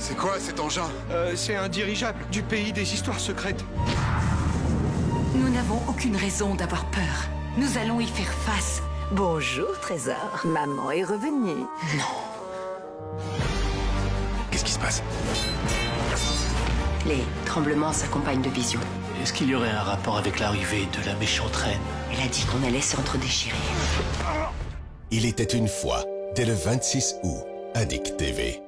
C'est quoi cet engin euh, c'est un dirigeable du pays des histoires secrètes. Nous n'avons aucune raison d'avoir peur. Nous allons y faire face. Bonjour, Trésor. Maman est revenue. Non. Qu'est-ce qui se passe Les tremblements s'accompagnent de visions. Est-ce qu'il y aurait un rapport avec l'arrivée de la méchante reine Elle a dit qu'on allait s'entre-déchirer. Il était une fois, dès le 26 août, Addict TV.